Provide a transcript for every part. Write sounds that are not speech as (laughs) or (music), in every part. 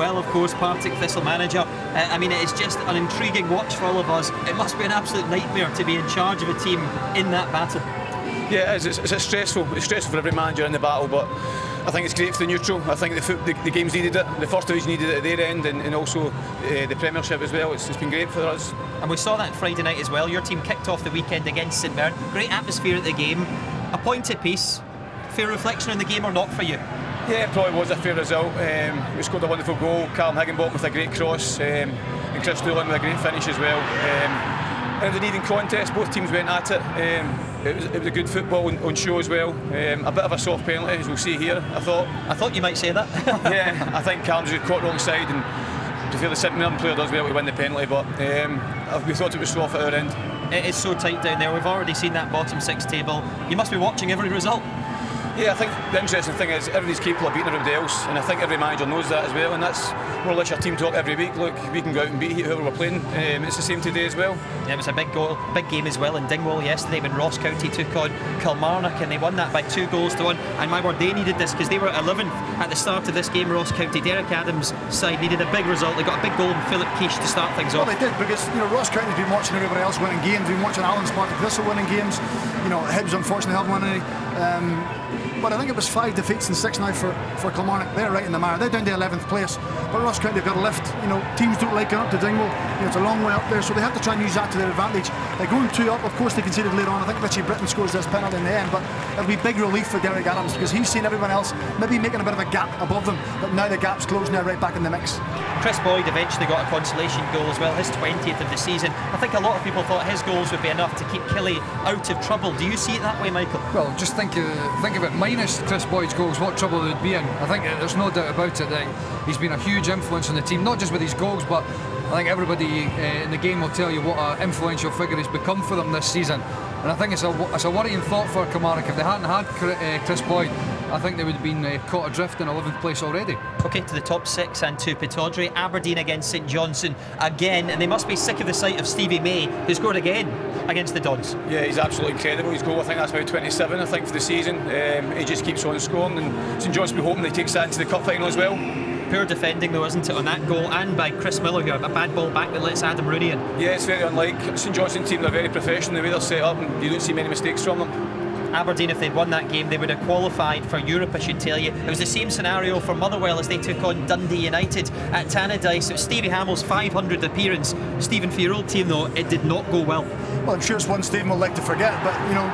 well, of course, Partick Thistle manager. Uh, I mean, it is just an intriguing watch for all of us. It must be an absolute nightmare to be in charge of a team in that battle. Yeah, it is. It's, it's stressful. It's stressful for every manager in the battle, but I think it's great for the neutral. I think the, the, the game's needed it. The first division needed it at their end, and, and also uh, the Premiership as well. It's, it's been great for us. And we saw that Friday night as well. Your team kicked off the weekend against St Mirren. Great atmosphere at the game. A pointed piece. Fair reflection on the game or not for you? Yeah, it probably was a fair result. Um, we scored a wonderful goal. Callum Higginbotham with a great cross, um, and Chris Doolan with a great finish as well. Um, and it was an even contest. Both teams went at it. Um, it, was, it was a good football on, on show as well. Um, a bit of a soft penalty, as we'll see here. I thought. I thought you might say that. (laughs) yeah, I think Callum's caught wrong side, and to feel the Mirren player does well to win the penalty, but um, we thought it was soft at our end. It is so tight down there. We've already seen that bottom six table. You must be watching every result. Yeah, I think the interesting thing is everybody's capable of beating everybody else, and I think every manager knows that as well. And that's more or less your team talk every week. Look, we can go out and beat whoever we're playing. Um, it's the same today as well. Yeah, it was a big goal, big game as well in Dingwall yesterday when Ross County took on Kilmarnock, and they won that by two goals to one. And my word, they needed this because they were 11th at the start of this game. Ross County, Derek Adams' side needed a big result. They got a big goal from Filip Kiss to start things off. Well, they did because you know Ross County's been watching everybody else winning games. Been watching Alan's Partick Thistle winning games. You know, Hibs unfortunately haven't won any. Um, but I think it was five defeats and six now for, for Kilmarnock. They're right in the mire. They're down to 11th place. But Ross County have got a lift. You know, teams don't like going up to Dingwall. You know, it's a long way up there, so they have to try and use that to their advantage. They're going two up. Of course, they conceded later on. I think Richie Brittain scores this penalty in the end, but it'll be big relief for Derek Adams because he's seen everyone else maybe making a bit of a gap above them, but now the gap's closing. They're right back in the mix. Chris Boyd eventually got a consolation goal as well, his 20th of the season. I think a lot of people thought his goals would be enough to keep Killie out of trouble. Do you see it that way, Michael? Well, just think of, think of it minus Chris Boyd's goals, what trouble they'd be in. I think there's no doubt about it that he's been a huge influence on the team, not just with his goals, but I think everybody uh, in the game will tell you what an influential figure he's become for them this season. And I think it's a, it's a worrying thought for Kilmarnock. If they hadn't had uh, Chris Boyd, I think they would have been uh, caught adrift in 11th place already. Okay, to the top six and to Pittodrie. Aberdeen against St Johnstone again, and they must be sick of the sight of Stevie May, who scored again against the Dons. Yeah, he's absolutely incredible. His goal, I think that's about 27, I think, for the season. Um, he just keeps on scoring, and St Johnstone, hoping he takes that into the cup final as well. Poor defending though, isn't it, on that goal and by Chris Millar, who had a bad ball back that lets Adam Rooney in. Yeah, it's very unlike St Johnstone team. They're very professional the way they're set up, and you don't see many mistakes from them. Aberdeen, if they'd won that game, they would have qualified for Europe, I should tell you. It was the same scenario for Motherwell as they took on Dundee United at Tannadice. Was Stevie Hammell's 500th appearance. Stephen, for your old team, though, it did not go well. Well, I'm sure it's one Stephen will like to forget, but, you know,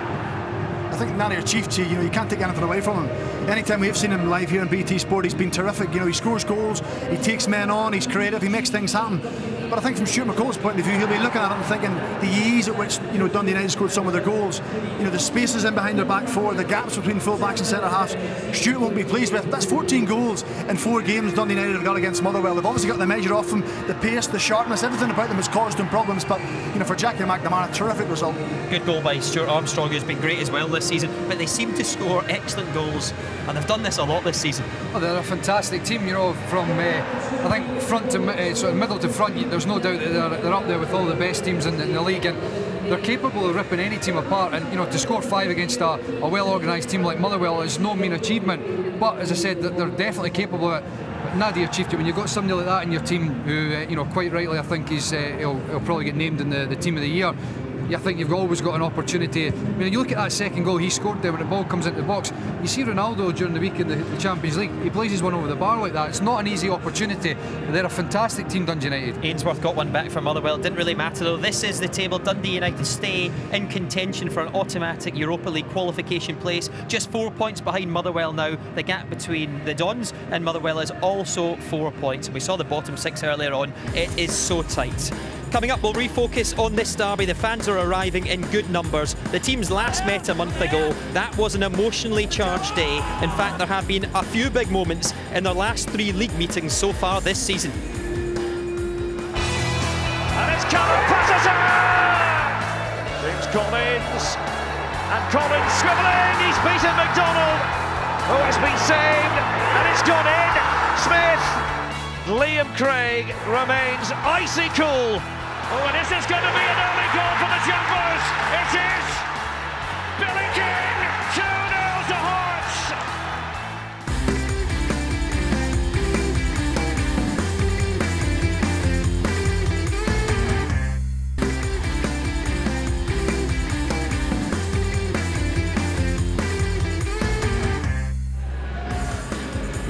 I think Nadir Çiftçi, you know, you can't take anything away from him. Anytime we've seen him live here in BT Sport, he's been terrific. You know, he scores goals, he takes men on, he's creative, he makes things happen. But I think from Stuart McCall's point of view, he'll be looking at it and thinking the ease at which you know Dundee United scored some of their goals, you know the spaces in behind their back four, the gaps between full backs and centre halves. Stuart won't be pleased with. That's 14 goals in four games Dundee United have got against Motherwell. They've obviously got the measure off them, the pace, the sharpness, everything about them has caused them problems. But you know for Jackie McNamara, terrific result. Good goal by Stuart Armstrong, who's been great as well this season. But they seem to score excellent goals, and they've done this a lot this season. Oh, they're a fantastic team, you know, from uh, I think front to uh, sort of middle to front. There's no doubt that they're they're up there with all the best teams in the, in the league and they're capable of ripping any team apart. And you know to score five against a, a well organised team like Motherwell is no mean achievement. But as I said they're definitely capable of it. Nadir Çiftçi, when you've got somebody like that in your team who, uh, you know, quite rightly I think uh, he'll, he'll, probably get named in the, the team of the year I think you've always got an opportunity. I mean, you look at that second goal he scored there when the ball comes into the box. You see Ronaldo during the week in the, the Champions League, he plays his one over the bar like that. It's not an easy opportunity. They're a fantastic team, Dundee United. Ainsworth got one back from Motherwell. Didn't really matter though. This is the table. Dundee United stay in contention for an automatic Europa League qualification place. Just four points behind Motherwell now. The gap between the Dons and Motherwell is also four points. We saw the bottom six earlier on. It is so tight. Coming up, we'll refocus on this derby. The fans are arriving in good numbers. The teams last met a month ago. That was an emotionally charged day. In fact, there have been a few big moments in their last three league meetings so far this season. And it's Callum Paterson! James Collins. And Collins scribbling. He's beaten McDonald. Oh, it's been saved. And it's gone in. Smith. Liam Craig remains icy cool Oh, and this is going to be an early goal for the Jambos? It is! Billy King,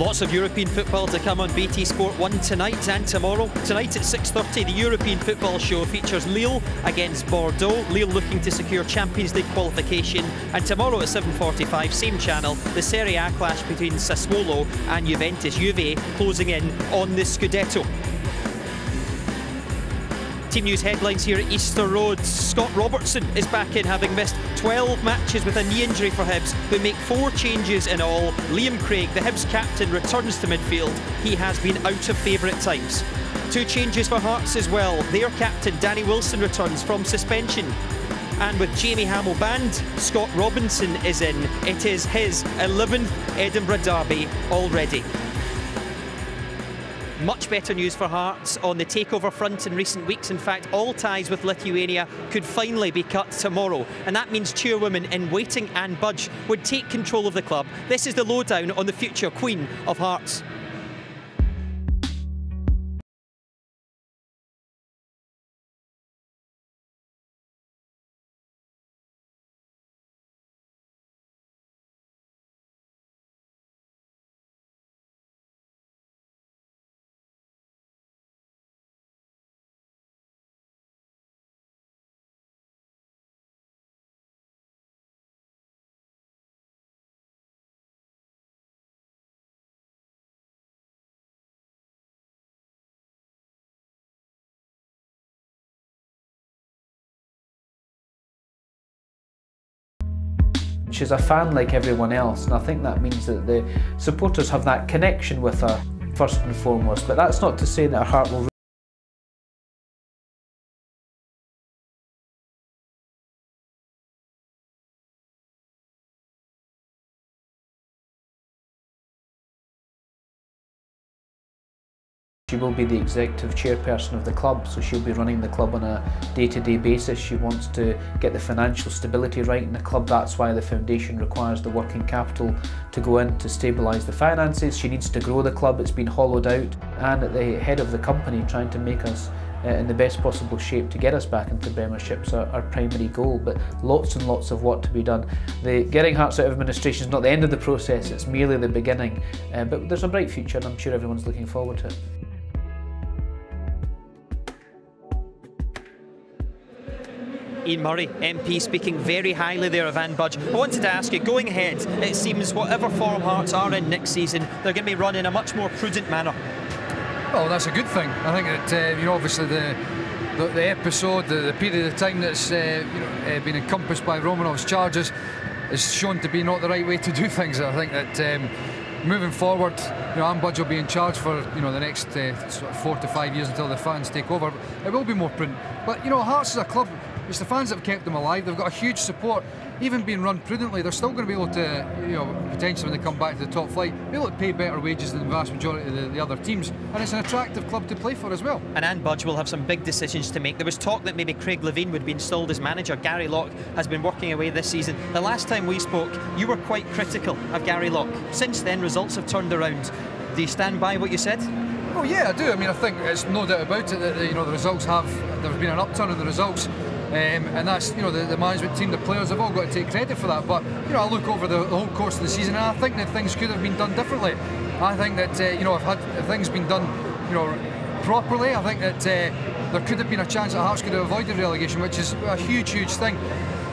Lots of European football to come on BT Sport 1 tonight and tomorrow. Tonight at 6.30 the European football show features Lille against Bordeaux. Lille looking to secure Champions League qualification. And tomorrow at 7.45, same channel, the Serie A clash between Sassuolo and Juventus. Juve closing in on the Scudetto. Team news headlines here at Easter Road. Scott Robertson is back in, having missed 12 matches with a knee injury for Hibs, who make four changes in all. Liam Craig, the Hibs captain, returns to midfield. He has been out of favourite times. Two changes for Hearts as well. Their captain, Danny Wilson, returns from suspension. And with Jamie Hamill banned, Scott Robinson is in. It is his 11th Edinburgh derby already. Much better news for Hearts on the takeover front in recent weeks. In fact, all ties with Lithuania could finally be cut tomorrow. And that means chairwoman in waiting Anne Budge would take control of the club. This is the lowdown on the future Queen of Hearts. She's a fan like everyone else, and I think that means that the supporters have that connection with her first and foremost. But that's not to say that her heart will She will be the executive chairperson of the club, so she'll be running the club on a day-to-day basis. She wants to get the financial stability right in the club. That's why the foundation requires the working capital to go in to stabilise the finances. She needs to grow the club. It's been hollowed out, and at the head of the company, trying to make us uh, in the best possible shape to get us back into Premiership's our, our primary goal. But lots and lots of work to be done. The getting Hearts out of administration is not the end of the process. It's merely the beginning. Uh, but there's a bright future, and I'm sure everyone's looking forward to it. Ian Murray, MP, speaking very highly there of Anne Budge. I wanted to ask you, going ahead, it seems whatever form Hearts are in next season, they're going to be run in a much more prudent manner. Well, that's a good thing. I think that, uh, you know, obviously the the, the episode, the, the, period of time that's uh, you know, uh, been encompassed by Romanov's charges is shown to be not the right way to do (laughs) things. I think that um, moving forward, you know, Anne Budge will be in charge for you know the next uh, sort of four to five years until the fans take over. It will be more prudent, but you know, Hearts is a club it's the fans that have kept them alive. They've got a huge support. Even being run prudently, they're still going to be able to, you know, potentially when they come back to the top flight, be able to pay better wages than the vast majority of the, the other teams. And it's an attractive club to play for as well. And Anne Budge will have some big decisions to make. There was talk that maybe Craig Levein would be installed as manager. Gary Locke has been working away this season. The last time we spoke, you were quite critical of Gary Locke. Since then, results have turned around. Do you stand by what you said? Oh yeah, I do. I mean, I think it's no doubt about it that you know the results have. There's been an upturn in the results. Um, and that's you know the, the, management team, the players have all got to take credit for that. But you know I look over the, whole course of the season and I think that things could have been done differently. I think that uh, you know if, had, if things been done you know properly, I think that uh, there could have been a chance that Hearts could have avoided relegation, which is a huge, huge thing.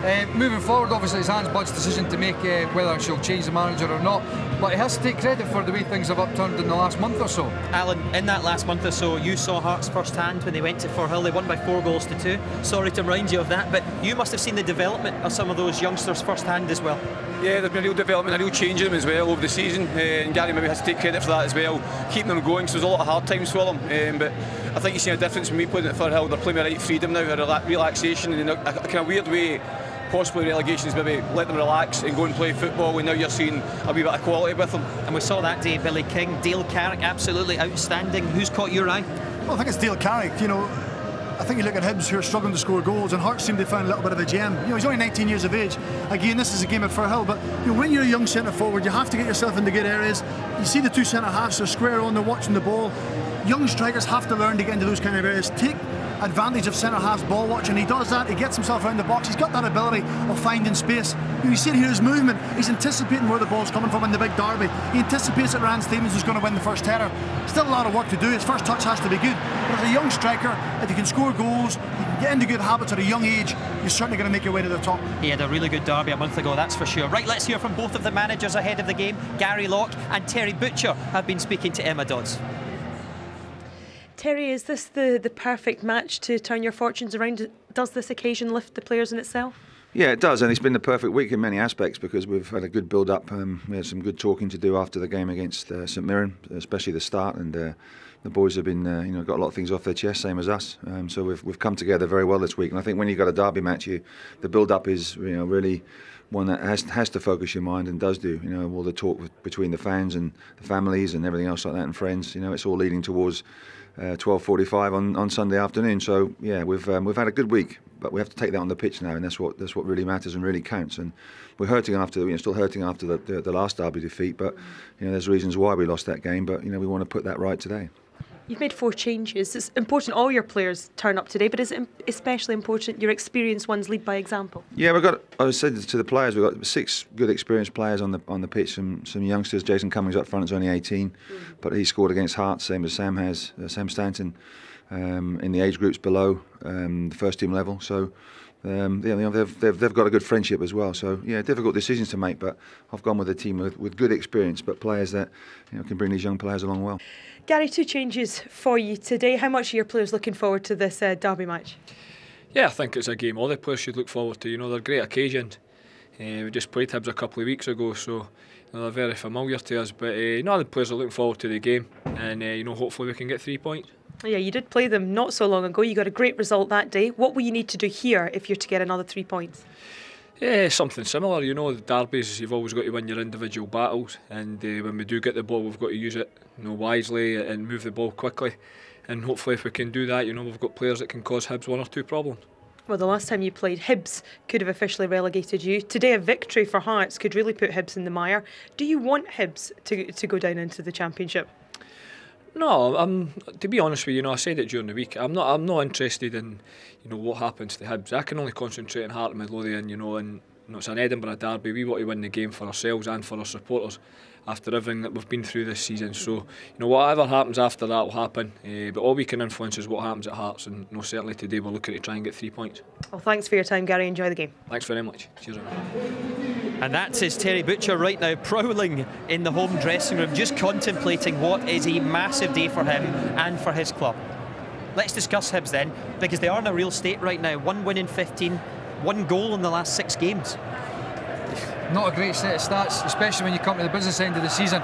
Uh, moving forward, obviously, it's Anne Budge's decision to make uh, whether she'll change the manager or not. But he has to take credit for the way things have upturned in the last month or so. Alan, in that last month or so, you saw Hearts firsthand when they went to Firhill. They won by four goals to two. Sorry to remind you of that, but you must have seen the development of some of those youngsters firsthand as well. Yeah, there's been a real development, a real change in them as well over the season, uh, and Gary maybe has to take credit for that as well, keeping them going. So there's a lot of hard times for them, um, but I think you've seen a difference when we playing at Firhill. They're playing with right freedom now, a relaxation, and in a, a kind of weird way possibly relegations maybe let them relax and go and play football and now you're seeing a wee bit of quality with them. And we saw that day Billy King, Dale Carrick absolutely outstanding. Who's caught your eye? Well I think it's Dale Carrick, you know I think you look at Hibs who are struggling to score goals and Hearts seem to find a little bit of a gem. You know, he's only 19 years of age. Again, this is a game at Firhill, but you know, when you're a young centre forward, you have to get yourself into good areas. You see the two centre halves are square on, they're watching the ball. Young strikers have to learn to get into those kind of areas. Take advantage of centre half's ball watching. He does that, he gets himself around the box, he's got that ability of finding space. You see here his movement, he's anticipating where the ball's coming from in the big derby. He anticipates that Ryan Stevens is going to win the first header. Still a lot of work to do, his first touch has to be good. But as a young striker, if you can score goals, get into good habits at a young age, you're certainly going to make your way to the top. He had a really good derby a month ago, that's for sure. Right, let's hear from both of the managers ahead of the game. Gary Locke and Terry Butcher have been speaking to Emma Dodds. Terry, is this the, the perfect match to turn your fortunes around? Does this occasion lift the players in itself? Yeah, it does, and it's been the perfect week in many aspects because we've had a good build-up. Um, we had some good talking to do after the game against uh, St Mirren, especially the start, and uh, the boys have been, uh, you know, got a lot of things off their chest, same as us. Um, so we've we've come together very well this week, and I think when you've got a derby match, you the build-up is, you know, really one that has has to focus your mind and does do. You know, all the talk between the fans and the families and everything else like that, and friends. You know, it's all leading towards uh, 12:45 on, on Sunday afternoon. So yeah, we've um, we've had a good week, but we have to take that on the pitch now, and that's what that's what really matters and really counts. And we're hurting after you know, still hurting after the, the, the last derby defeat, but you know there's reasons why we lost that game, but you know we want to put that right today. You've made four changes. It's important all your players turn up today, but is it especially important your experienced ones lead by example? Yeah, we've got. I said to the players, we've got six good experienced players on the on the pitch. Some some youngsters. Jason Cummings up front is only 18, mm. but he scored against Hearts, same as Sam has. Uh, Sam Stanton um, in the age groups below um, the first team level. So. Um, yeah, you know, they've, they've, they've got a good friendship as well. So yeah, difficult decisions to make, but I've gone with a team with, with good experience, but players that you know can bring these young players along well. Gary, two changes for you today. How much are your players looking forward to this uh, derby match? Yeah, I think it's a game all the players should look forward to. You know, they're great occasions. Uh, we just played Hibs a couple of weeks ago, so you know, they're very familiar to us. But uh, you know, the players are looking forward to the game, and uh, you know, hopefully we can get three points. Yeah, you did play them not so long ago. You got a great result that day. What will you need to do here if you're to get another three points? Yeah, something similar. You know, the derbies, you've always got to win your individual battles, and uh, when we do get the ball, we've got to use it you know, wisely and move the ball quickly. And hopefully, if we can do that, you know, we've got players that can cause Hibs one or two problems. Well, the last time you played, Hibs could have officially relegated you. Today, a victory for Hearts could really put Hibs in the mire. Do you want Hibs to, to go down into the Championship? No, I'm, to be honest with you, you know, I said it during the week. I'm not I'm not interested in you know what happens to Hibs. I can only concentrate on Heart and Midlothian, you know, and you know, it's an Edinburgh derby. We want to win the game for ourselves and for our supporters after everything that we've been through this season. So, you know, whatever happens after that will happen. Uh, but all we can influence is what happens at Hearts. And you know, certainly today we're looking to try and get three points. Well, thanks for your time, Gary. Enjoy the game. Thanks very much. Cheers. And that's his Terry Butcher right now, prowling in the home dressing room, just contemplating what is a massive day for him and for his club. Let's discuss Hibs then, because they are in a real state right now. One win in 15, one goal in the last six games not a great set of stats, especially when you come to the business end of the season.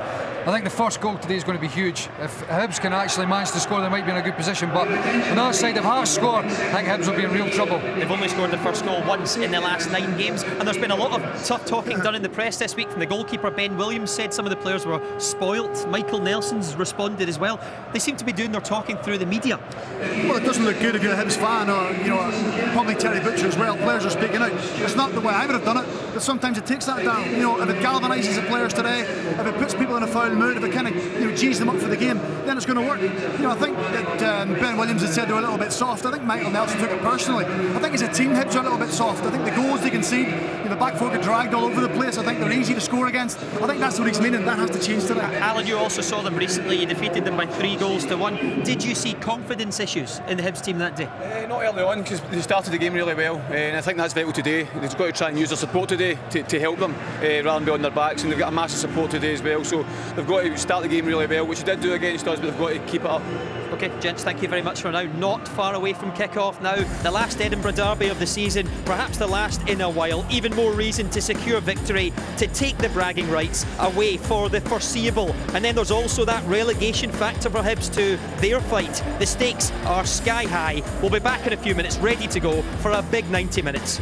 I think the first goal today is going to be huge. If Hibs can actually manage to score, they might be in a good position. But on the other side, if Hearts score, I think Hibs will be in real trouble. They've only scored the first goal once in the last nine games, and there's been a lot of tough talking done in the press this week from the goalkeeper. Ben Williams said some of the players were spoilt. Michael Nelson's responded as well. They seem to be doing their talking through the media. Well, it doesn't look good if you're a Hibs fan, or you know, probably Terry Butcher as well. Players are speaking out. It's not the way I would have done it, but sometimes it takes that down. You know, if it galvanises the players today, if it puts people in a foul mood, if it kind of you know G's them up for the game, then it's going to work. You know, I think that um, Ben Williams had said they were a little bit soft. I think Michael Nelson took it personally. I think as a team, Hibs are a little bit soft. I think the goals they concede, you know, the back four get dragged all over the place. I think they're easy to score against. I think that's what he's meaning. That has to change today. Alan, you also saw them recently. You defeated them by three goals to one. Did you see confidence issues in the Hibs team that day? Uh, not early on because they started the game really well, uh, and I think that's vital today. They've got to try and use their support today to, to help them uh, rather than be on their backs. And they've got a massive support today as well, so they've got to start the game really well, which they did do against us, but they've got to keep it up. Okay, gents, thank you very much for now. Not far away from kick-off now. The last Edinburgh derby of the season, perhaps the last in a while. Even more reason to secure victory, to take the bragging rights away for the foreseeable. And then there's also that relegation factor for Hibs to their fight. The stakes are sky high. We'll be back in a few minutes, ready to go for a big 90 minutes.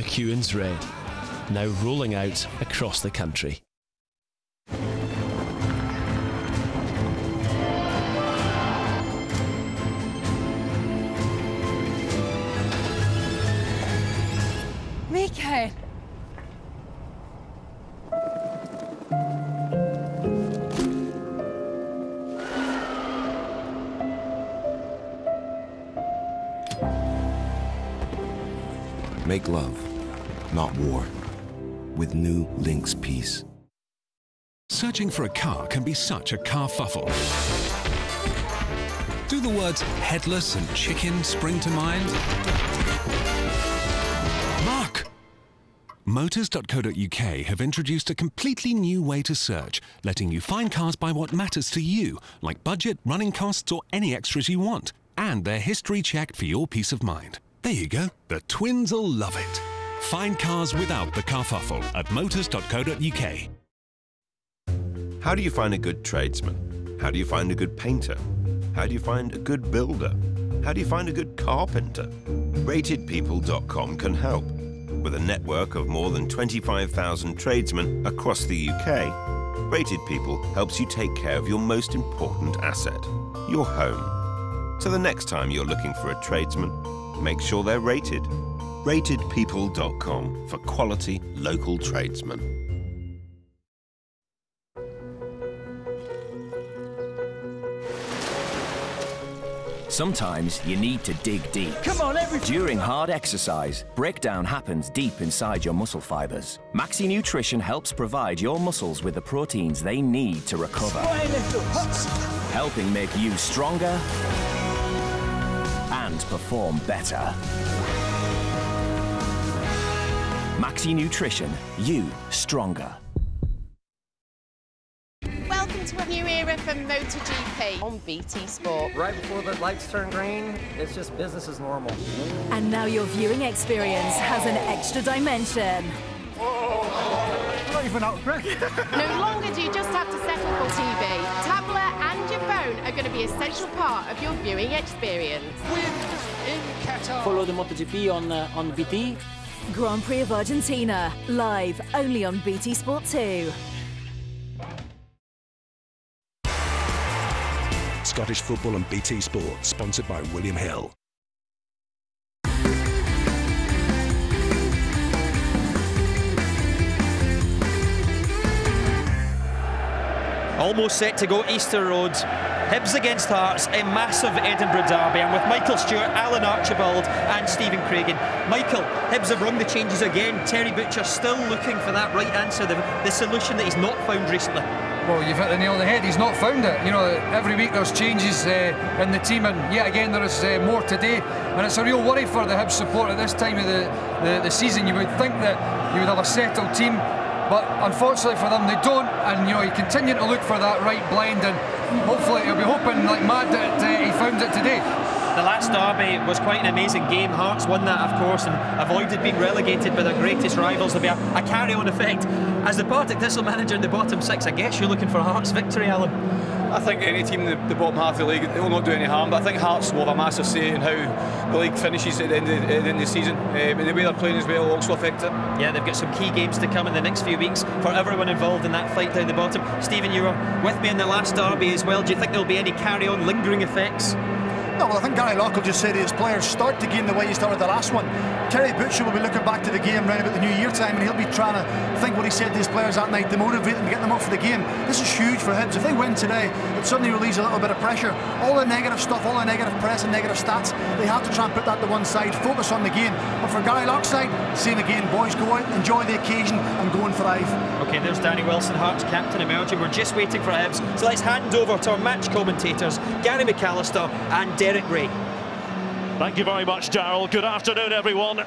McEwan's Red, now rolling out across the country. Mikael! Make love, not war. With new Lynx Peace. Searching for a car can be such a carfuffle. Do the words headless and chicken spring to mind? Mark! Motors.co.uk have introduced a completely new way to search, letting you find cars by what matters to you, like budget, running costs, or any extras you want. And they're history checked for your peace of mind. There you go. The twins will love it. Find cars without the carfuffle at motors.co.uk. How do you find a good tradesman? How do you find a good painter? How do you find a good builder? How do you find a good carpenter? RatedPeople.com can help. With a network of more than 25,000 tradesmen across the UK, Rated People helps you take care of your most important asset, your home. So the next time you're looking for a tradesman, make sure they're rated. RatedPeople.com for quality local tradesmen. Sometimes you need to dig deep. Come on, everybody! During hard exercise, breakdown happens deep inside your muscle fibers. Maxi Nutrition helps provide your muscles with the proteins they need to recover, helping make you stronger and perform better. Maxi Nutrition, you stronger. Welcome to a new era for MotoGP on BT Sport. Right before the lights turn green, it's just business as normal. And now your viewing experience has an extra dimension. Not even out, Greg. (laughs) no longer do you just have to settle for TV. Tablet and your phone are going to be an essential part of your viewing experience. in Qatar. Follow the MotoGP on uh, on BT. Grand Prix of Argentina, live only on BT Sport 2. Scottish Football and BT Sport, sponsored by William Hill. Almost set to go Easter Road. Hibs against Hearts, a massive Edinburgh derby, I'm with Michael Stewart, Alan Archibald, and Stephen Craigan. Michael, Hibs have rung the changes again. Terry Butcher still looking for that right answer, the, the solution that he's not found recently. Well, you've hit the nail on the head. He's not found it. You know, every week there's changes uh, in the team, and yet again there is uh, more today. And it's a real worry for the Hibs support at this time of the, the, the season. You would think that you would have a settled team, but unfortunately for them, they don't. And you know, you continue to look for that right blend, and hopefully he'll be hoping like mad that uh, he found it today. The last derby was quite an amazing game. Hearts won that, of course, and avoided being relegated by their greatest rivals. There'll be a, a carry-on effect. As the Partick Thistle manager in the bottom six, I guess you're looking for a Hearts victory, Alan. I think any team in the, the bottom half of the league, it will not do any harm, but I think Hearts will have a massive say in how the league finishes at the end of, at the, end of the season. Um, and the way they're playing as well also affect it. Yeah, they've got some key games to come in the next few weeks for everyone involved in that fight down the bottom. Stephen, you were with me in the last derby as well. Do you think there'll be any carry-on lingering effects? No, well, I think Gary Locke'll just said his players, start the game the way you started the last one. Terry Butcher will be looking back to the game round about the New Year time and he'll be trying to think what he said to his players that night to motivate them, to get them up for the game. This is huge for Hibs. If they win today, it suddenly relieves a little bit of pressure. All the negative stuff, all the negative press and negative stats, they have to try and put that to one side, focus on the game. But for Gary Locke's side, same again, boys, go out, enjoy the occasion and go and thrive. Okay, there's Danny Wilson, Hearts captain emerging. We're just waiting for Hibs. So let's hand over to our match commentators, Gary McAllister and Derek Ray. Thank you very much, Darrell. Good afternoon, everyone.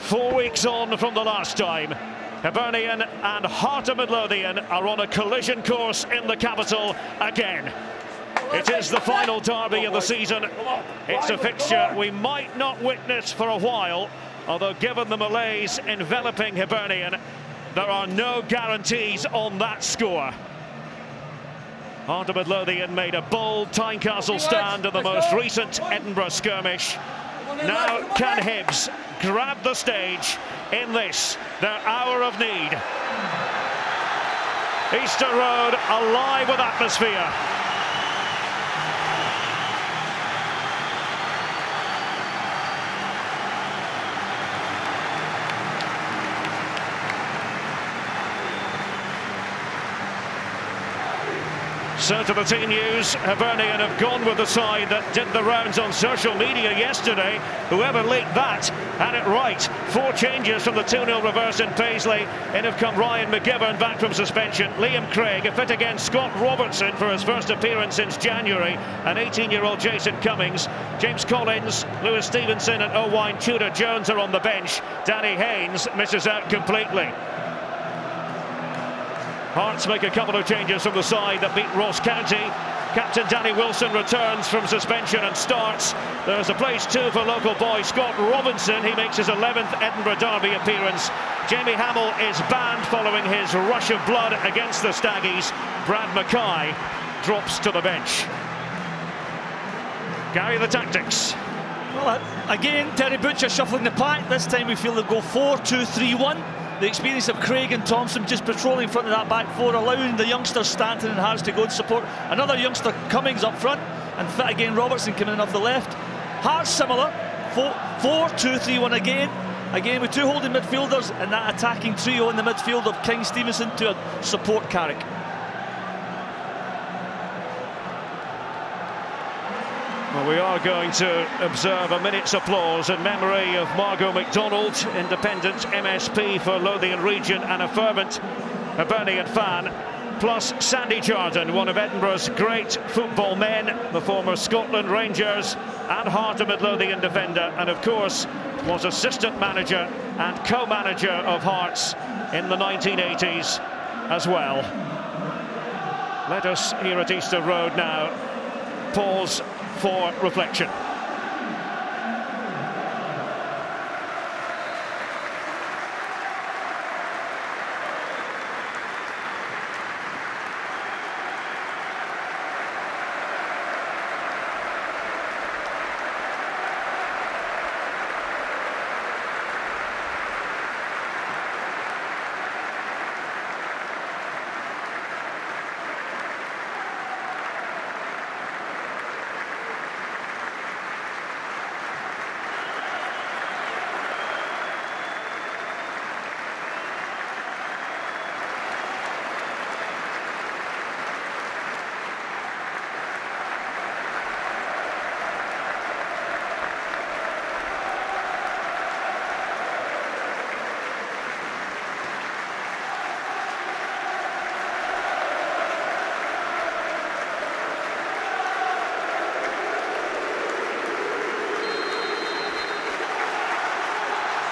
Four weeks on from the last time. Hibernian and Heart of Midlothian are on a collision course in the capital again. It is the final derby of the season. It's a fixture we might not witness for a while, although given the malaise enveloping Hibernian, there are no guarantees on that score. Of Midlothian made a bold Tynecastle stand at the most recent Edinburgh skirmish. Now, can Hibs grab the stage in this, their hour of need? Easter Road alive with atmosphere. So to the team news, Hibernian have gone with the side that did the rounds on social media yesterday. Whoever leaked that had it right. Four changes from the 2-0 reverse in Paisley. In have come Ryan McGivern back from suspension. Liam Craig, a fit against Scott Robertson for his first appearance since January. And 18-year-old Jason Cummings. James Collins, Lewis Stevenson and Owain Tudur Jones are on the bench. Danny Haynes misses out completely. Hearts make a couple of changes from the side that beat Ross County. Captain Danny Wilson returns from suspension and starts. There's a place too for local boy Scott Robinson. He makes his 11th Edinburgh Derby appearance. Jamie Hamill is banned following his rush of blood against the Staggies. Brad Mackay drops to the bench. Gary, the tactics. Well, uh, again, Terry Butcher shuffling the pack. This time we feel they'll go 4 2 3 1. The experience of Craig and Thompson just patrolling in front of that back four, allowing the youngster Stanton and Harris to go and support. Another youngster Cummings up front, and fit again Robertson coming in off the left. Hearts similar, 4 2 3 1 again. Again with two holding midfielders and that attacking trio in the midfield of King Stevenson to support Carrick. Well, we are going to observe a minute's applause in memory of Margo MacDonald, independent MSP for Lothian Region and a fervent Hibernian fan, plus Sandy Jardine, one of Edinburgh's great football men, the former Scotland Rangers and Heart of Midlothian defender, and of course was assistant manager and co-manager of Hearts in the 1980s as well. Let us here at Easter Road now pause for reflection.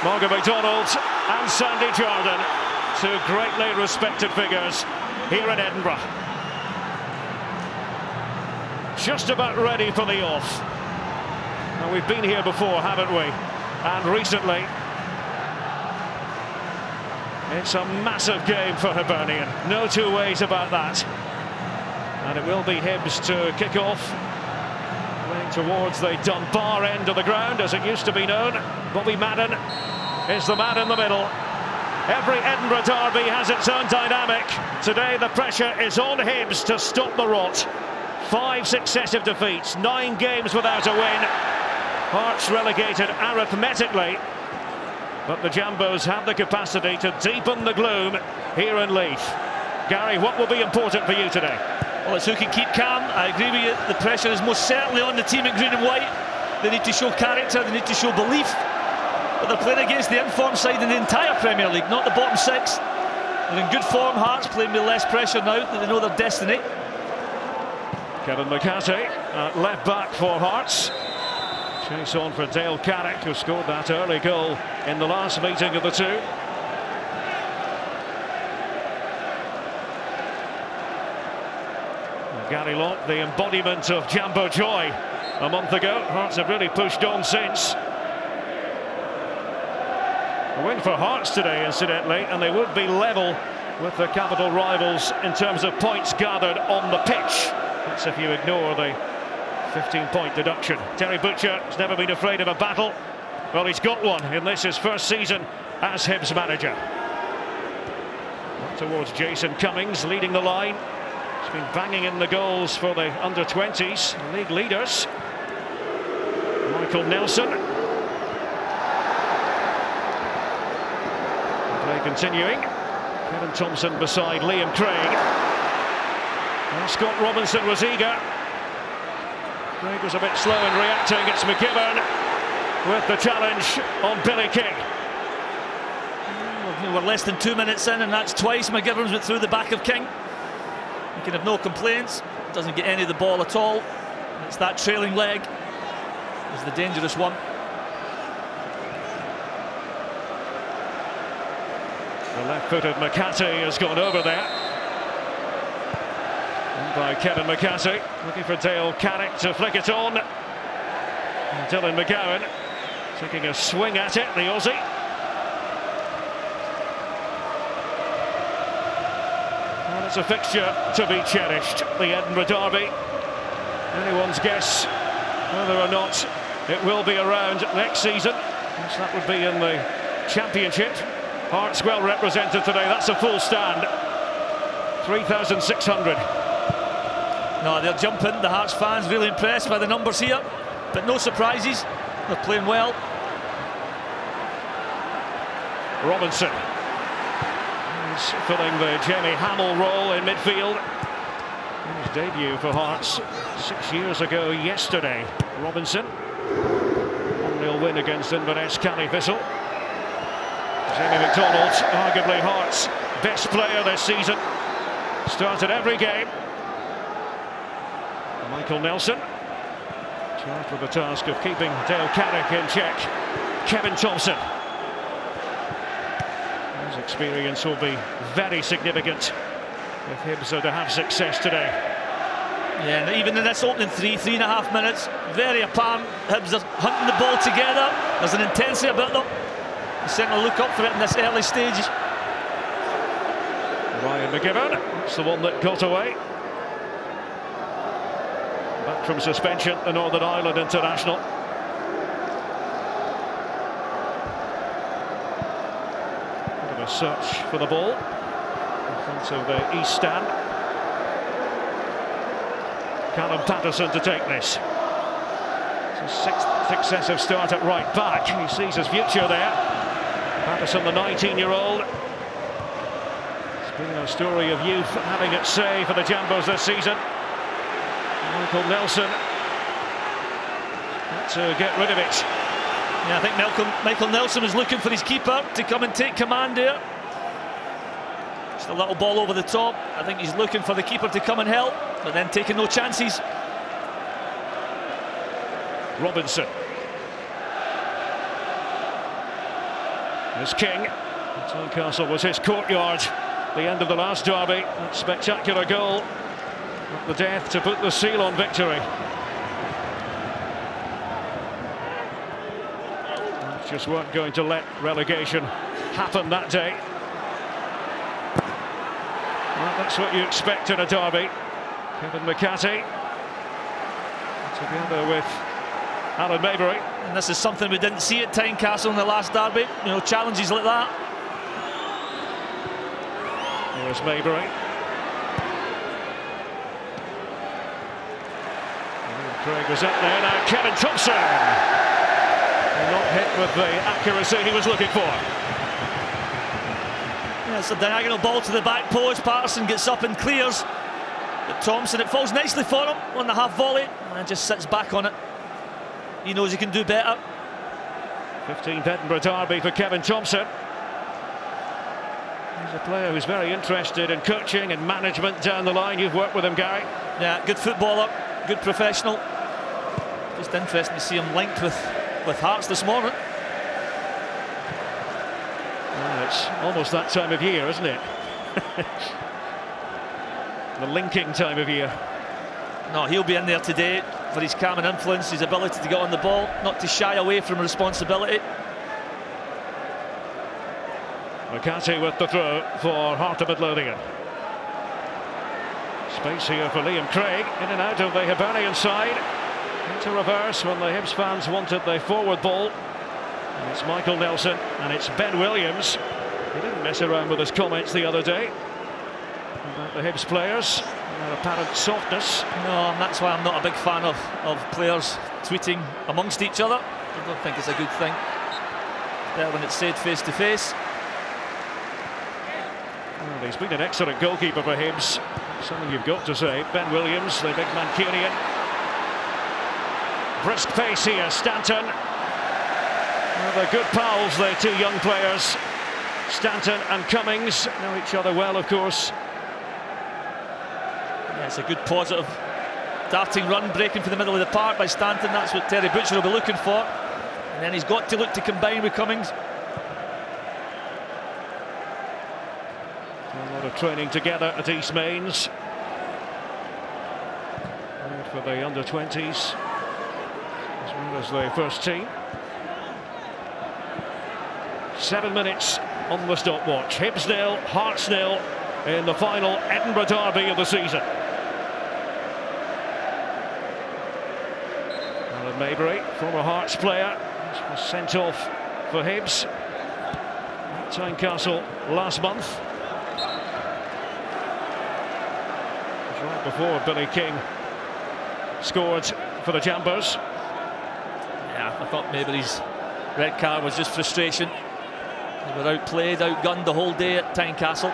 Margaret McDonald and Sandy Jardine, two greatly respected figures here in Edinburgh. Just about ready for the off. And we've been here before, haven't we? And recently, it's a massive game for Hibernian. No two ways about that. And it will be Hibs to kick off. Playing towards the Dunbar end of the ground, as it used to be known. Bobby Madden is the man in the middle. Every Edinburgh derby has its own dynamic. Today the pressure is on Hibs to stop the rot. Five successive defeats, nine games without a win. Hearts relegated arithmetically. But the Jambos have the capacity to deepen the gloom here in Leith. Gary, what will be important for you today? Well, it's who can keep calm. I agree with you. The pressure is most certainly on the team in green and white. They need to show character, they need to show belief. But they're playing against the informed side in the entire Premier League, not the bottom six. They're in good form, Hearts playing with less pressure now that they know their destiny. Kevin McCarthy, uh, left back for Hearts. Chase on for Dale Carrick, who scored that early goal in the last meeting of the two. Gary Locke, the embodiment of Jambo Joy a month ago. Hearts have really pushed on since. Win for Hearts today, incidentally, and they would be level with the capital rivals in terms of points gathered on the pitch. That's if you ignore the 15 point deduction. Terry Butcher has never been afraid of a battle. Well, he's got one in this his first season as Hibs manager. Towards Jason Cummings, leading the line. He's been banging in the goals for the under 20s, league leaders. Michael Nelson. Play continuing. Kevin Thompson beside Liam Craig. Scott Robinson was eager. Craig was a bit slow in reacting. It's McGivern with the challenge on Billy King. We're less than two minutes in, and that's twice McGivern's went through the back of King. He can have no complaints. Doesn't get any of the ball at all. It's that trailing leg is the dangerous one. Left-footed McCarthy has gone over there. And by Kevin McCarthy, looking for Dale Carrick to flick it on. And Dylan McGowan taking a swing at it, the Aussie. And it's a fixture to be cherished, the Edinburgh Derby. Anyone's guess whether or not it will be around next season. Yes, that would be in the Championship. Hearts well represented today. That's a full stand. 3,600. No, they're jumping. The Hearts fans really impressed by the numbers here. But no surprises. They're playing well. Robinson. He's filling the Jamie Hamill role in midfield. His debut for Hearts six years ago yesterday. Robinson. 1-0 win against Inverness County Thistle. Jamie McDonald, arguably Hearts' best player this season. Started every game. Michael Nelson, charged with the task of keeping Dale Carrick in check. Kevin Thompson. His experience will be very significant if Hibs are to have success today. Yeah, and even in this opening three, three and a half minutes, very apparent. Hibs are hunting the ball together. There's an intensity about them. Certainly look up for it in this early stage. Ryan McGivern, it's the one that got away. Back from suspension, the Northern Ireland international. Bit of a search for the ball in front of the East Stand. Callum Paterson to take this. It's his sixth successive start at right back. He sees his future there. Paterson, the 19-year-old. It's been a story of youth having it say for the Jambos this season. Michael Nelson to get rid of it. Yeah, I think Malcolm, Michael Nelson was looking for his keeper to come and take command here. Just a little ball over the top. I think he's looking for the keeper to come and help, but then taking no chances. Robinson. As King. Tynecastle was his courtyard. The end of the last derby. That spectacular goal. At the death to put the seal on victory. Just weren't going to let relegation happen that day. Well, that's what you expect in a derby. Kevin McCarthy together with Alan Maybury. And this is something we didn't see at Tynecastle in the last derby. You know, challenges like that. Here's Maybury. Craig was up there now. Kevin Thompson! Not hit with the accuracy he was looking for. Yeah, it's a diagonal ball to the back post. Paterson gets up and clears. But Thompson, it falls nicely for him on the half volley and just sits back on it. He knows he can do better. 15th Edinburgh Derby for Kevin Thompson. He's a player who's very interested in coaching and management down the line. You've worked with him, Gary. Yeah, good footballer, good professional. Just interesting to see him linked with, with Hearts this morning. Well, it's almost that time of year, isn't it? (laughs) the linking time of year. No, he'll be in there today for his calm and influence, his ability to get on the ball, not to shy away from responsibility. McCarthy with the throw for Heart of Midlothian. Space here for Liam Craig, in and out of the Hibernian side. Into reverse when the Hibs fans wanted the forward ball. And it's Michael Nelson and it's Ben Williams. He didn't mess around with his comments the other day about the Hibs players their apparent softness. No, and that's why I'm not a big fan of, of players tweeting amongst each other. I don't think it's a good thing. Better when it's said face to face. Well, he's been an excellent goalkeeper for Hibs. Something you've got to say. Ben Williams, the big man, Mancunian. Brisk pace here, Stanton. Well, they're good pals, the two young players. Stanton and Cummings know each other well, of course. Yeah, it's a good positive darting run breaking for the middle of the park by Stanton. That's what Terry Butcher will be looking for. And then he's got to look to combine with Cummings. A lot of training together at East Mains. Played for the under 20s as well as the first team. Seven minutes on the stopwatch. Hibs nil, Hearts nil in the final Edinburgh derby of the season. Alan Maybury, former Hearts player, was sent off for Hibs at Tynecastle last month. Right before Billy King scored for the Jambos. Yeah, I thought Maybury's red card was just frustration. They were outplayed, outgunned the whole day at Tynecastle.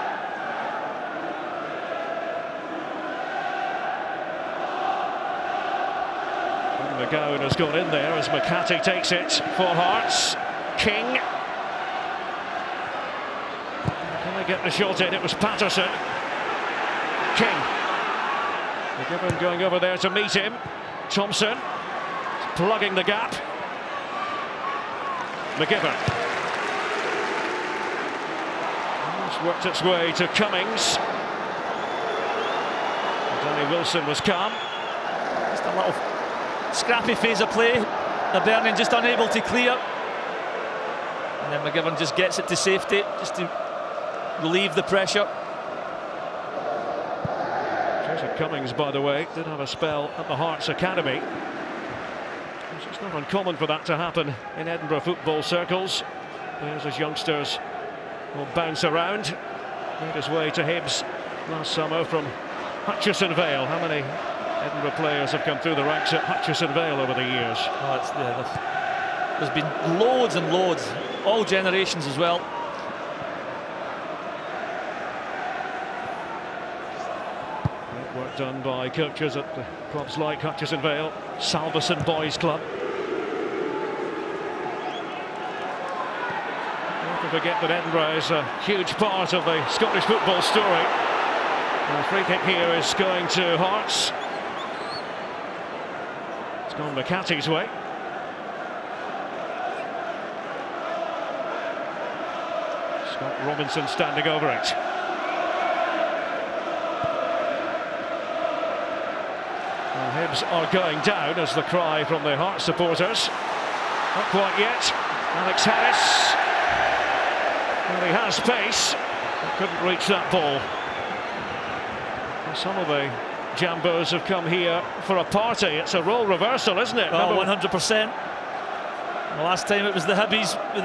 McGowan has gone in there as McCarthy takes it for Hearts. King. Can they get the shot in? It was Paterson. King. McGivern going over there to meet him. Thomson plugging the gap. McGivern. It's worked its way to Cummings. Danny Wilson was calm. Just a little scrappy phase of play. The Burning just unable to clear. And then McGivern just gets it to safety, just to relieve the pressure. Joseph Cummings, by the way, did have a spell at the Hearts Academy. It's not uncommon for that to happen in Edinburgh football circles. Players as youngsters will bounce around. Made his way to Hibs last summer from Hutchison Vale. How many Edinburgh players have come through the ranks at Hutchison Vale over the years? Oh, yeah, there's been loads and loads, all generations as well. Great work done by coaches at the clubs like Hutchison Vale, Salvesen Boys Club. Don't forget that Edinburgh is a huge part of the Scottish football story. The free kick here is going to Hearts. Gone McCarthy's way. Scott Robinson standing over it. Hibs are going down as the cry from the Hearts supporters. Not quite yet. Alex Harris. Well, he has pace. Couldn't reach that ball. Some of the Jambos have come here for a party. It's a role reversal, isn't it? Oh, 100%. The last time it was the Hibbies